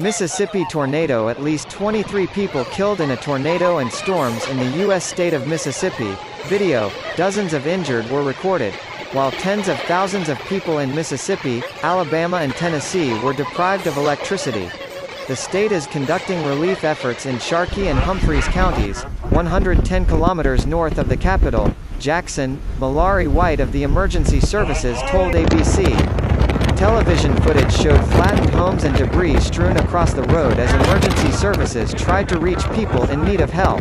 Mississippi tornado At least 23 people killed in a tornado and storms in the U.S. state of Mississippi. Video, dozens of injured were recorded. While tens of thousands of people in Mississippi, Alabama and Tennessee were deprived of electricity. The state is conducting relief efforts in Sharkey and Humphreys counties, 110 kilometers north of the capital, Jackson. Malary White of the Emergency Services told ABC. Television footage showed flattened homes and debris strewn across the road as emergency services tried to reach people in need of help.